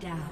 Down.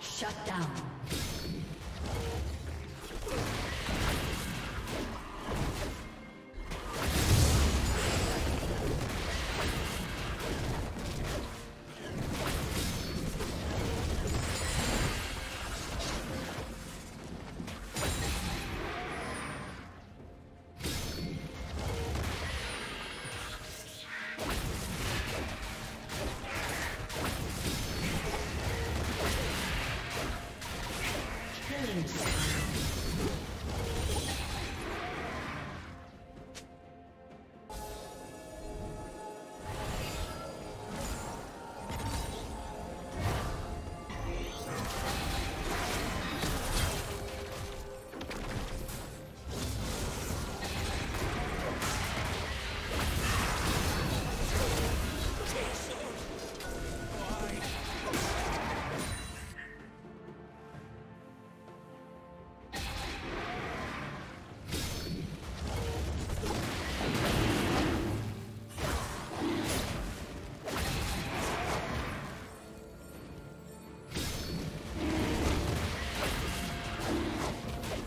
Shut down.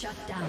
Shut down.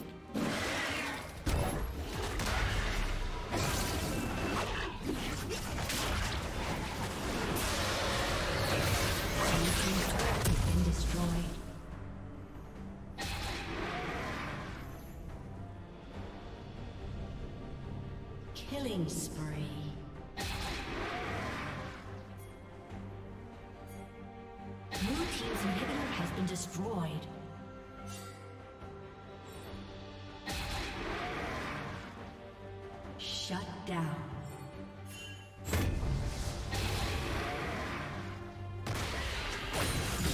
Yeah.